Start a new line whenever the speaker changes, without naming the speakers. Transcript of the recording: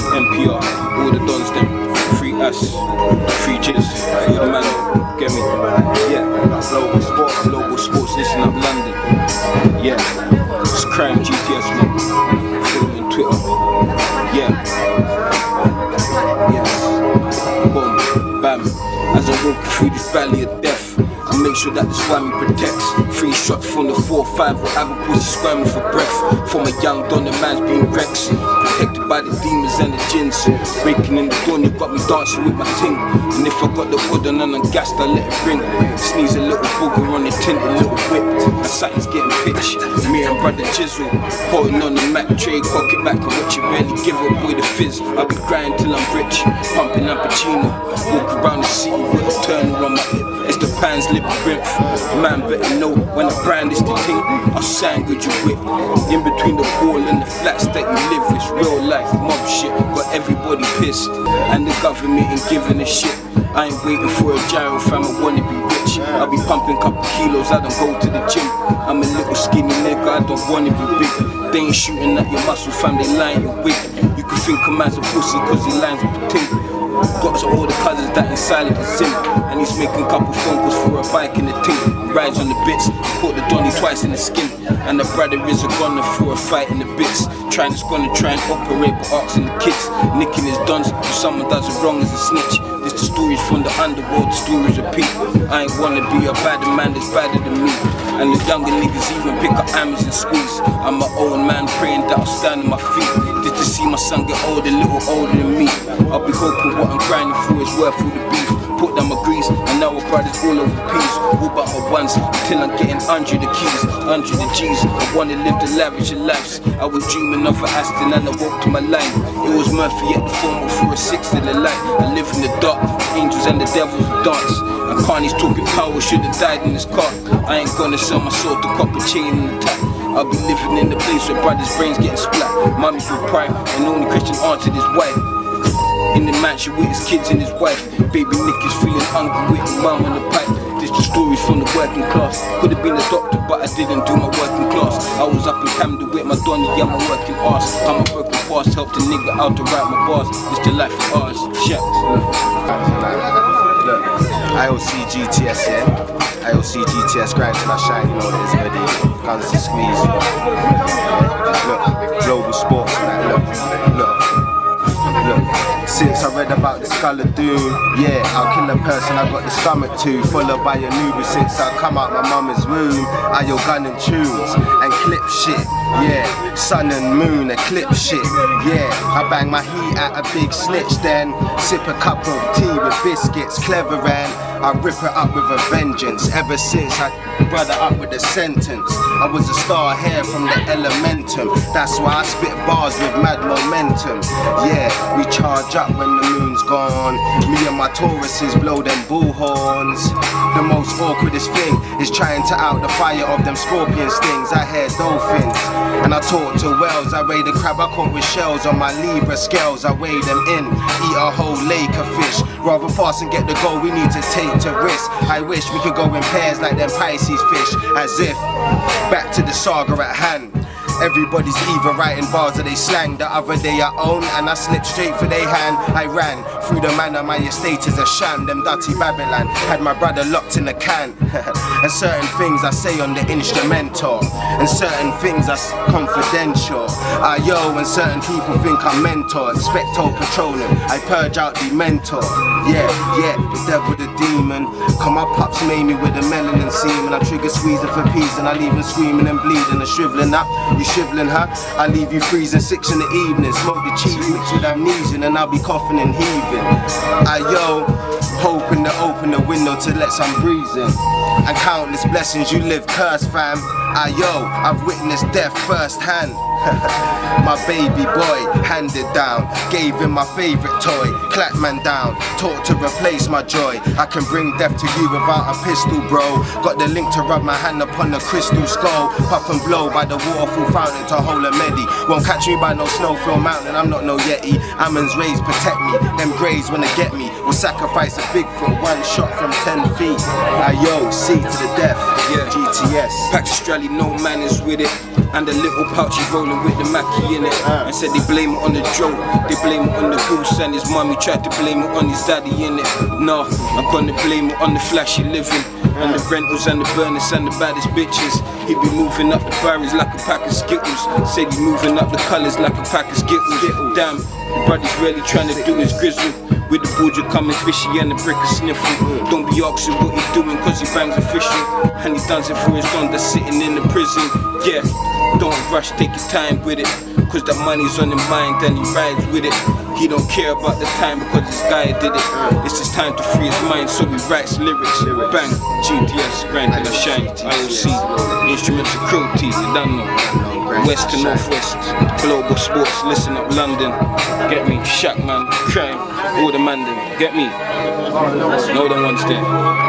NPR, all the dons them, free us, free jizz, free the man, get me? Yeah, global sports, global sports, listen up London. Yeah, it's crime GTS Mob, follow me on Twitter. Yeah, yes, boom, bam. As I walk through this valley of death. Make sure that the swami protects. Three shots from the 4-5 will have a pussy squirming for breath. For my young don, the man's been Rex. Protected by the demons and the gins. Breaking in the dawn, you got me dancing with my ting. And if I got the wood and I'm gassed, I let it ring. Sneeze a little booger on the tint, a little whip. And something's getting pitched. Me and brother Jizzle, holding on the Mac tray, cock it back and watch it barely give a boy the fizz. I'll be grinding till I'm rich, pumping up Pacino. Walk around the city with a turner on my hip. It's the pans lip riff. Man better know when the brand is the. I'll sign good you whip. In between the wall and the flats that you live, it's real life mob shit. Got everybody pissed, and the government ain't giving a shit. I ain't waiting for a gyro fam, I wanna be rich. I'll be pumping couple kilos, I don't go to the gym. I'm a little skinny nigga, I don't wanna be big. They ain't shooting at your muscle fam, they lying your wig. You can think a man's a pussy cause he lines with the. Got all the cousins that ain't silent as sin. And he's making couple phone calls for a bike in the ting. Rides on the bits, caught the Donny twice in the skin. And the brother is a gunner for a fight in the bits. Trying to gonna try and operate, but asking the kids. Nicking his duns, if someone does it wrong as a snitch. This the stories from the underworld, the stories repeat. I ain't wanna be a bad man that's better than me. And the younger niggas even pick up hammers and squeeze. I'm my own man praying that I'll stand on my feet. Just to see my son get older, a little older than me. I'll be hoping what I'm grinding for is worth all the beef. Put my grease, and brothers all over peace. All but my ones, till I'm getting hundred the keys, hundred of G's. I wanna live the lavish lives. I was dreaming of a Aston and I woke to my line. It was Murphy at the phone for a six to the light. I live in the dark, angels and the devils dance. And Carney's talking power, should've died in his car. I ain't gonna sell my soul to copper chain in the top. I'll be living in the place where brothers' brains getting splat. Mommy's with pride, and the only Christian answered is white. In the mansion with his kids and his wife. Baby Nick is feeling hungry with mum on the pipe. This the stories from the working class. Could have been a doctor, but I didn't do my working class. I was up in Camden with my Donny, yeah, my working ass. I'm a broken boss, helped the nigga out to write my bars. It's the life of ours. Shacks.
Look, IOC GTS, yeah? IOC GTS, grind till I shine, you know what it is already. Guns to squeeze. Look, global sports, man. Look, look, look. Since I read about the skull of doom, yeah, I'll kill a person I got the stomach to. Followed by a newbie since I come out my mama's womb. I your gun and tunes and clip shit, yeah. Sun and moon, eclipse shit, yeah. I bang my heat at a big snitch, then sip a cup of tea with biscuits, clever and I rip it up with a vengeance. Ever since I brother up with a sentence, I was a star here from the elementum. That's why I spit bars with mad momentum. Yeah, we charge up when the moon's gone. Me and my Tauruses blow them bullhorns. Awkwardest thing is trying to out the fire of them scorpion stings. I hear dolphins and I talk to whales. I weigh the crab I caught with shells on my Libra scales. I weigh them in, eat a whole lake of fish. Rather fast and get the goal we need to take to risk. I wish we could go in pairs like them Pisces fish. As if back to the saga at hand. Everybody's either writing bars or they slang. The other day I own and I slipped straight for their hand. I ran through the manor, my estate is a sham. Them dirty Babylon had my brother locked in a can. and certain things I say on the instrumental, and certain things are confidential. I yo, and certain people think I'm mentor. Expecto patrolling, I purge out the mentor. Yeah, yeah, the devil, the demon. Come my pops made me with a melanin semen. I trigger squeezing for peace, and I leave him screaming and bleeding and shriveling up. You shriveling her, I leave you freezing six in the evening. Smoke the cheese mixed with amnesia, and I'll be coughing and heaving. I yo, hoping to open the window to let some breeze in. And countless blessings you live cursed, fam. I yo, I've witnessed death firsthand. my baby boy handed down, gave him my favorite toy, clap man down, taught to replace my joy. I can bring death to you without a pistol, bro. Got the link to rub my hand upon the crystal skull, puff and blow by the waterfall fountain to hold a medi. Won't catch me by no snowflow mountain, I'm not no yeti. Ammon's rays protect me, them grays wanna get me. Will sacrifice a Bigfoot, one shot from 10 feet. I yo, C to the death,
Yeah.
GTS.
Pax Australia, no man is with it. And the little pouch he rolling with the Mackie in it. And said they blame it on the joke, they blame it on the goose. And his mommy tried to blame it on his daddy in it. No, I'm gonna blame it on the flashy living. And the rentals and the burners and the baddest bitches. He be moving up the barrels like a pack of Skittles. Said he moving up the colours like a pack of Skittles. Damn, the brother's really trying to do his grizzle. With the Buja coming fishy and the brick a sniffle. Don't be asking what he doing cause he bangs official. And he does it for his son that's sitting in the prison. Yeah, don't rush, take your time with it. Cause that money's on his mind and he rides with it. He don't care about the time because this guy did it. It's just time to free his mind, so he writes lyrics. Bang, GTS, grind till I shine. IOC, instruments of cruelty, you don't know. West to northwest, global sports, listen up London. Get me, Shack man, crime, all the. Get me, no ones there.